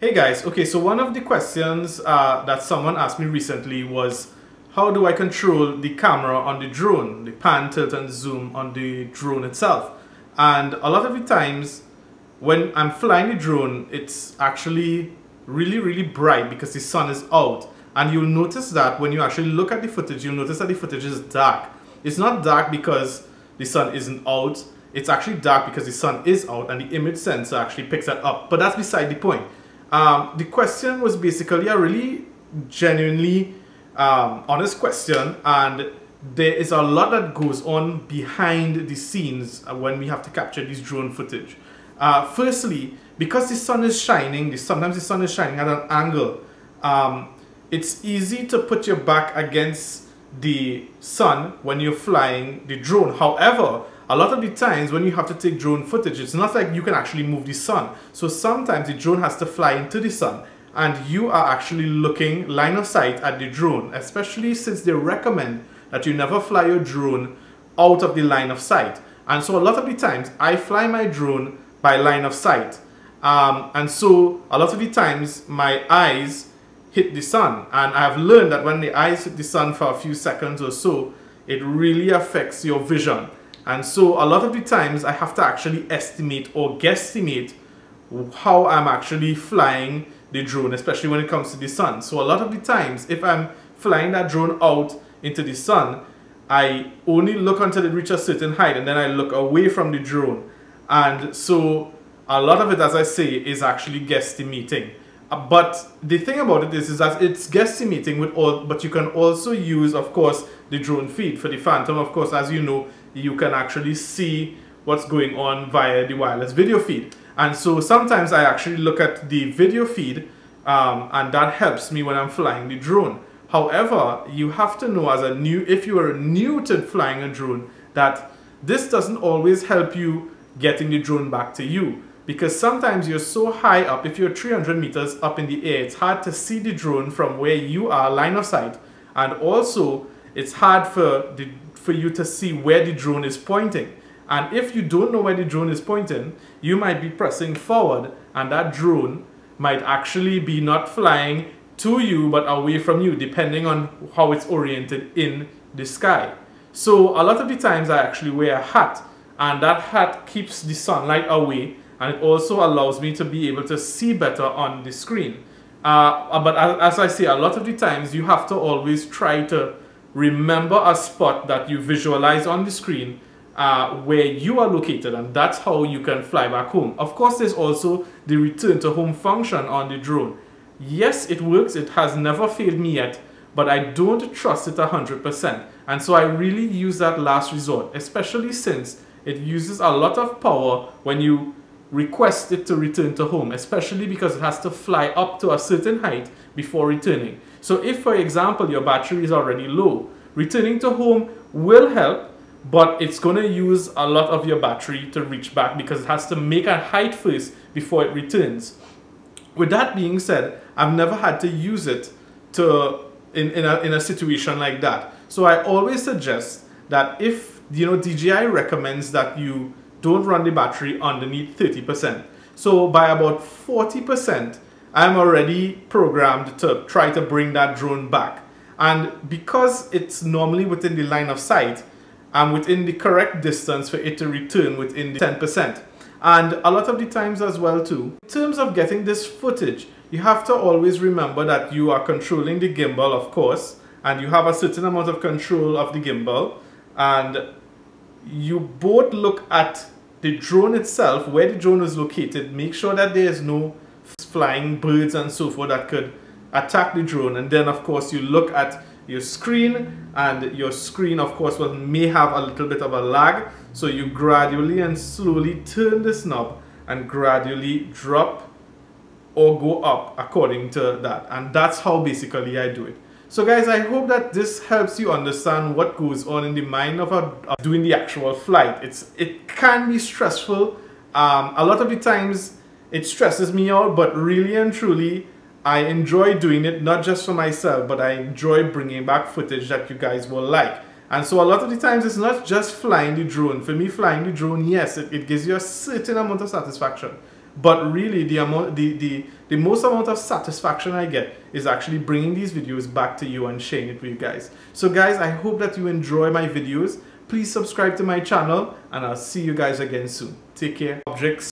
Hey guys, okay, so one of the questions uh, that someone asked me recently was how do I control the camera on the drone, the pan, tilt, and zoom on the drone itself? And a lot of the times when I'm flying the drone, it's actually really, really bright because the sun is out. And you'll notice that when you actually look at the footage, you'll notice that the footage is dark. It's not dark because the sun isn't out. It's actually dark because the sun is out and the image sensor actually picks that up. But that's beside the point. Um, the question was basically a really genuinely um, honest question, and there is a lot that goes on behind the scenes when we have to capture this drone footage. Uh, firstly, because the sun is shining, sometimes the sun is shining at an angle, um, it's easy to put your back against the sun when you're flying the drone. However, a lot of the times when you have to take drone footage, it's not like you can actually move the sun. So sometimes the drone has to fly into the sun and you are actually looking line of sight at the drone, especially since they recommend that you never fly your drone out of the line of sight. And so a lot of the times I fly my drone by line of sight. Um, and so a lot of the times my eyes hit the sun. And I've learned that when the eyes hit the sun for a few seconds or so, it really affects your vision. And so a lot of the times I have to actually estimate or guesstimate how I'm actually flying the drone, especially when it comes to the sun. So a lot of the times, if I'm flying that drone out into the sun, I only look until it reaches a certain height and then I look away from the drone. And so a lot of it, as I say, is actually guesstimating. Uh, but the thing about it is, is that it's guesstimating with all, but you can also use, of course, the drone feed for the Phantom. Of course, as you know, you can actually see what's going on via the wireless video feed. And so sometimes I actually look at the video feed um, and that helps me when I'm flying the drone. However, you have to know as a new, if you are new to flying a drone, that this doesn't always help you getting the drone back to you. Because sometimes you're so high up, if you're 300 meters up in the air, it's hard to see the drone from where you are, line of sight. And also, it's hard for the for you to see where the drone is pointing. And if you don't know where the drone is pointing, you might be pressing forward and that drone might actually be not flying to you but away from you depending on how it's oriented in the sky. So a lot of the times I actually wear a hat and that hat keeps the sunlight away and it also allows me to be able to see better on the screen. Uh, but as, as I say, a lot of the times you have to always try to remember a spot that you visualize on the screen uh, where you are located and that's how you can fly back home. Of course, there's also the return to home function on the drone. Yes, it works. It has never failed me yet, but I don't trust it 100%. And so I really use that last resort, especially since it uses a lot of power when you request it to return to home, especially because it has to fly up to a certain height before returning. So if, for example, your battery is already low, returning to home will help, but it's going to use a lot of your battery to reach back because it has to make a height first before it returns. With that being said, I've never had to use it to in, in, a, in a situation like that. So I always suggest that if you know DJI recommends that you don't run the battery underneath 30%. So by about 40%, I'm already programmed to try to bring that drone back. And because it's normally within the line of sight, I'm within the correct distance for it to return within the 10%. And a lot of the times as well too, in terms of getting this footage, you have to always remember that you are controlling the gimbal, of course, and you have a certain amount of control of the gimbal. And you both look at the drone itself, where the drone is located, make sure that there is no flying birds and so forth that could attack the drone. And then of course you look at your screen and your screen of course will, may have a little bit of a lag. So you gradually and slowly turn this knob and gradually drop or go up according to that. And that's how basically I do it. So guys, I hope that this helps you understand what goes on in the mind of, a, of doing the actual flight. It's It can be stressful. Um, a lot of the times it stresses me out, but really and truly, I enjoy doing it, not just for myself, but I enjoy bringing back footage that you guys will like. And so a lot of the times it's not just flying the drone. For me, flying the drone, yes, it, it gives you a certain amount of satisfaction. But really, the amount, the, the, the most amount of satisfaction I get is actually bringing these videos back to you and sharing it with you guys. So guys, I hope that you enjoy my videos. Please subscribe to my channel and I'll see you guys again soon. Take care. Objects